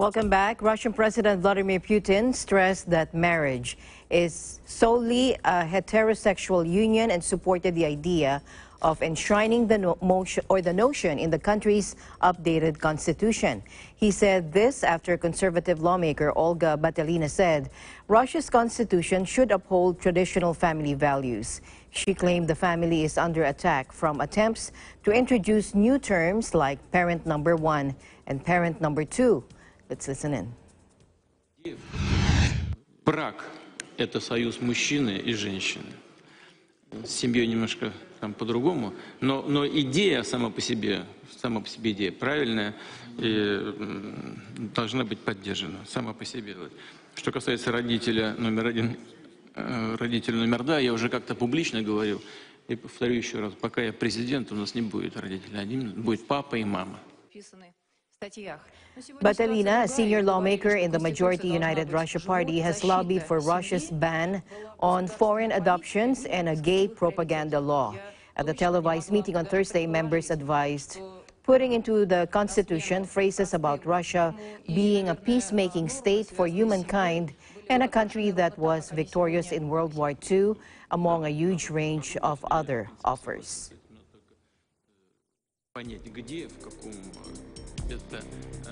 Welcome back. Russian President Vladimir Putin stressed that marriage is solely a heterosexual union and supported the idea of enshrining the no motion or the notion in the country's updated constitution. He said this after conservative lawmaker Olga Batalina said Russia's constitution should uphold traditional family values. She claimed the family is under attack from attempts to introduce new terms like parent number one and parent number two. Let's listen in. Брак – это союз мужчины и женщины. С семьей немножко там по-другому, но, но идея сама по себе, сама по себе идея правильная и должна быть поддержана сама по себе. Что касается родителя номер один, э, родителя номер два, я уже как-то публично говорил, и повторю еще раз, пока я президент, у нас не будет родителя один, будет папа и мама. Batalina, a senior lawmaker in the majority United Russia Party, has lobbied for Russia's ban on foreign adoptions and a gay propaganda law. At the televised meeting on Thursday, members advised putting into the constitution phrases about Russia being a peacemaking state for humankind and a country that was victorious in World War II, among a huge range of other offers Понять, где, в каком э, это